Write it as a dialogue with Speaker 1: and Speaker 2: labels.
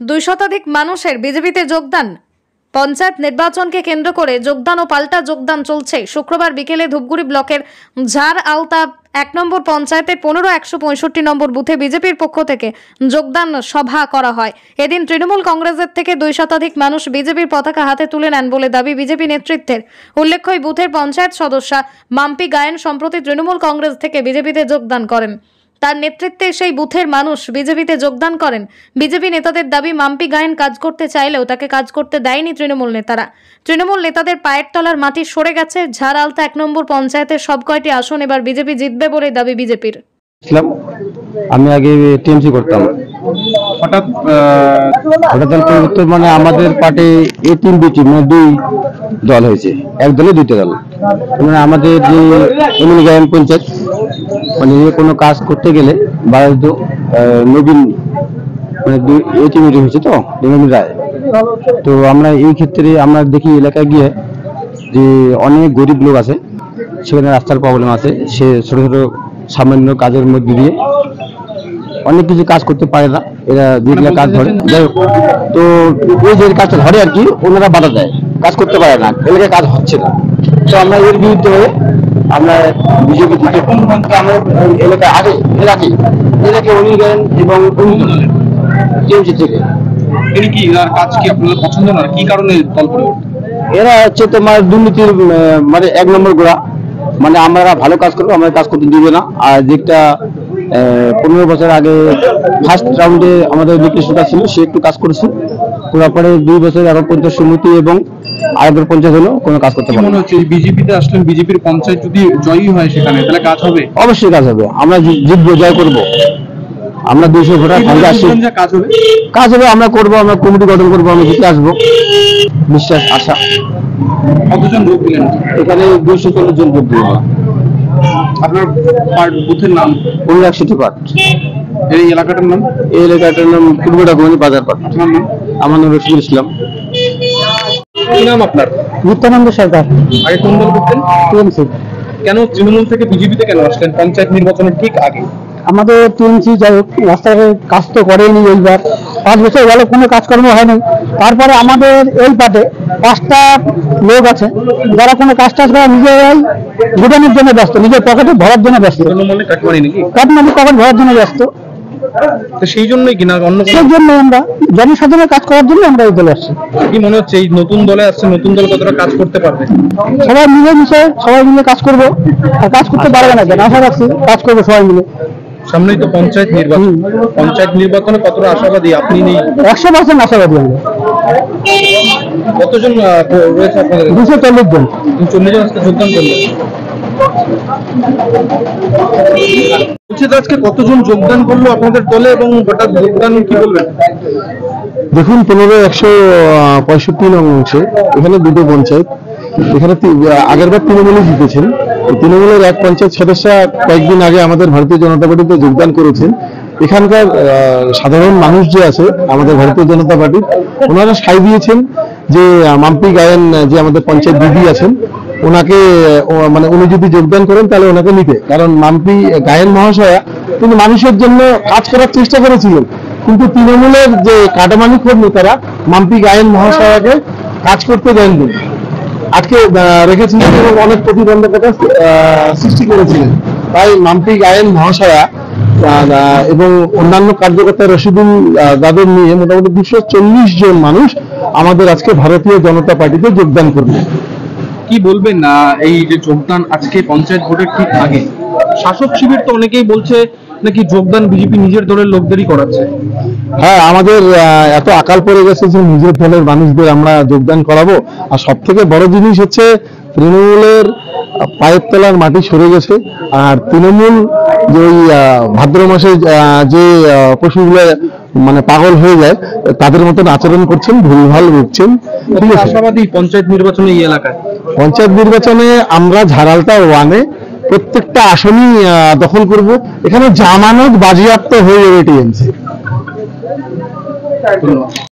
Speaker 1: দুই শতাধিক মানুষের বিজেপিতে যোগদান। পঞ্চায়েত নির্বাচনকে কেন্দ্র করে যোগদান ও পাল্টা যোগদান চলছে। শুক্রবার বিকেলে ধূপগুড়ি ব্লকের ঝাড় আলতা এক নম্বর পঞ্চায়েতের পনেরো, একশো পঁয়ষট্টি নম্বর বুথে বিজেপির পক্ষ থেকে যোগদান সভা করা হয়। এদিন তৃণমূল কংগ্রেসের থেকে দুই শতাধিক মানুষ বিজেপির পতাকা হাতে তুলে নেন বলে দাবি বিজেপি নেতৃত্বের। উল্লেখ্য বুথের পঞ্চায়েত সদস্যা মাম্পি গায়েন সম্প্রতি তৃণমূল কংগ্রেস থেকে বিজেপিতে যোগদান করেন। তার নেতৃত্বে সেই বুথের মানুষ বিজেপিতে যোগদান করেন। বিজেপি নেতাদের দাবি মাম্পি গায়েন কাজ করতে চাইলেও তাকে কাজ করতে দেয়নি তৃণমূল নেতারা। তৃণমূল নেতাদের পায়ের তলার মাটি সরে গেছে ঝাড়ালতা এক নম্বর পঞ্চায়েতের সব কয়টি আসন এবার বিজেপি জিতবে বলে দাবি বিজেপির।
Speaker 2: ছিলাম। আমি আগে টিএমসি করতাম।
Speaker 3: হঠাৎ আহ,
Speaker 2: হঠাৎ দল পরিবর্তন মানে আমাদের party A team B team মানে দুই দল হয়েছে। এক দলে দুইটা দল। মানে আমাদের যে এমএলএ গ্রাম পঞ্চায়েত মানে কোনো কাজ করতে গেলে বা নবীন মানে দুই এ হয়েছে তো, নবীন রায়। তো আমরা এই ক্ষেত্রে আমরা দেখি এলাকায় গিয়ে যে অনেক গরিব লোক আছে, সেখানে রাস্তার প্রবলেম আছে, সে ছোট ছোট সামান্য কাজের মধ্যে দিয়ে অনেক কিছু কাজ করতে পারে না, এরা যেগুলো কাজ ধরে। যাই হোক, তো ওই যে কাজটা ধরে আর কি, ওনারা বাধা দেয়, কাজ করতে পারে না, এলাকায় কাজ হচ্ছে না। তো আমরা এর বিরুদ্ধে আমরা বিজেপি থেকে আমরা এলাকায় আগে এলাকে এলাকে উনি গেলেন এবং টিএমসি থেকে।
Speaker 3: তিনি কি এনার কাজ কি আপনাদের পছন্দ না? কি কারণে দল পরিবর্তন?
Speaker 2: এরা হচ্ছে তোমার দুর্নীতির মানে এক নম্বর গোড়া। মানে আমরা ভালো কাজ করব আমরা কাজ করতে দিবে না। আর যেটা পনেরো বছর আগে ফার্স্ট রাউন্ডে আমাদের যে ছিল সে একটু কাজ করেছে। করার দুই বছর আরও পঞ্চায়েত সমিতি এবং আরেকবার পঞ্চায়েত হলো কোনো কাজ করতে
Speaker 3: কি
Speaker 2: পারে
Speaker 3: মনে হচ্ছে বিজেপিতে আসলেন বিজেপির পঞ্চায়েত যদি জয়ী হয় সেখানে তাহলে কাজ হবে?
Speaker 2: অবশ্যই কাজ হবে। আমরা জিতবো জয় করব। আমরা দুইশো ভোটার সঙ্গে আসি
Speaker 3: কাজ হবে?
Speaker 2: কাজ হবে আমরা করব আমরা কমিটি গঠন করব আমরা জিতে আসব। বিশ্বাস আশা।
Speaker 3: কতজন লোক দিলেন?
Speaker 2: এখানে দুইশো চল্লিশ জন যোগ দিল
Speaker 3: আপনার পার্ট বুথের নাম?
Speaker 2: পনেরো একশো পার্ট
Speaker 3: এই এলাকাটার নাম?
Speaker 2: এই এলাকাটার নাম পূর্ব ডাকুমানি বাজার পাট
Speaker 3: আপনার নাম?
Speaker 2: আমার নাম রশিদুল ইসলাম।
Speaker 3: কি নাম আপনার?
Speaker 2: নিত্যানন্দ সরকার।
Speaker 3: আগে কোন দল করতেন?
Speaker 2: টিএমসি।
Speaker 3: কেন তৃণমূল থেকে বিজেপিতে কেন আসলেন? পঞ্চায়েত নির্বাচনের ঠিক আগে।
Speaker 2: আমাদের টিএমসি যাই হোক কাজ তো করেনি এইবার। পাঁচ বছর গেল কোনো কাজকর্ম হয়নি। তারপরে আমাদের এই পাটে পাঁচটা লোক আছে যারা কোনো কাজ টাজ করে নিজেরাই গুটানোর জন্য ব্যস্ত নিজের পকেটে ভরার জন্য ব্যস্ত।
Speaker 3: তৃণমূলে
Speaker 2: কাটমানি পকেট ভরার জন্য ব্যস্ত।
Speaker 3: তো সেই জন্যই কিনা অন্য
Speaker 2: সেই জন্য আমরা জনসাধারণের কাজ করার জন্য আমরা এই দলে আসছি।
Speaker 3: কি মনে হচ্ছে এই নতুন দলে আসছে নতুন দল কতটা কাজ করতে পারবে?
Speaker 2: সবাই মিলে মিশে সবাই মিলে কাজ করব। আর কাজ করতে পারবে না কেন? আশা রাখছি কাজ করব সবাই মিলে।
Speaker 3: সামনেই তো পঞ্চায়েত নির্বাচন। পঞ্চায়েত নির্বাচনে কতটা আশাবাদী? আপনি নেই।
Speaker 2: একশো পার্সেন্ট আশাবাদী আমরা।
Speaker 3: কতজন রয়েছে আপনাদের?
Speaker 2: দুশো চল্লিশ জন।
Speaker 3: চল্লিশ জন যোগদান করলেন। আজকে কতজন যোগদান করল আপনাদের দলে এবং হঠাৎ যোগদান কি বলবেন?
Speaker 2: দেখুন, পনেরো, একশো পঁয়ষট্টি নং অংশে, এখানে দুটো পঞ্চায়েত। এখানে আগের বার তৃণমূলই জিতেছেন। তৃণমূলের এক পঞ্চায়েত সদস্য কয়েকদিন আগে আমাদের ভারতীয় জনতা পার্টিতে যোগদান করেছেন। এখানকার সাধারণ মানুষ যে আছে, আমাদের ভারতীয় জনতা পার্টির, ওনারা সাই দিয়েছেন যে মাম্পি গায়েন যে আমাদের পঞ্চায়েত দিদি আছেন ওনাকে মানে উনি যদি যোগদান করেন, তাহলে ওনাকে নিতে কারণ মাম্পি গায়েন মহাশয়া, তিনি মানুষের জন্য কাজ করার চেষ্টা করেছিলেন। কিন্তু তৃণমূলের যে কাটামানি খোর নেতারা মাম্পি, গায়েন মহাশয়াকে কাজ করতে দেননি। আজকে রেখেছিলেন এবং অনেক প্রতিবন্ধকতা সৃষ্টি করেছিলেন। তাই মাম্পি, গায়েন মহাশয়া এবং অন্যান্য কার্যকর্তা রশিদুল দাদের নিয়ে মোটামুটি দুশো জন মানুষ আমাদের আজকে ভারতীয় জনতা পার্টিতে যোগদান করবে
Speaker 3: কি বলবেন? না, এই যে যোগদান আজকে পঞ্চায়েত ভোটের ঠিক আগে। শাসক শিবির তো অনেকেই বলছে নাকি যোগদান বিজেপি নিজের দলের লোকদেরই করাচ্ছে।
Speaker 2: হ্যাঁ আমাদের এত আকাল পড়ে গেছে যে নিজের দলের মানুষদের আমরা যোগদান করাবো। আর সব থেকে বড় জিনিস হচ্ছে তৃণমূলের পায়ের তলার মাটি সরে গেছে। আর তৃণমূল যে ওই ভাদ্র মাসে যে পশুগুলো মানে পাগল হয়ে যায় তাদের মতন আচরণ করছেন ভুলভাল ঠিক
Speaker 3: আশাবাদী পঞ্চায়েত নির্বাচনে এই এলাকায়?
Speaker 2: পঞ্চায়েত নির্বাচনে আমরা ঝাড়ালটা ওয়ানে প্রত্যেকটা আসনই আহ, দখল করব। এখানে জামানত বাজেয়াপ্ত হয়ে যাবে টিএমসি।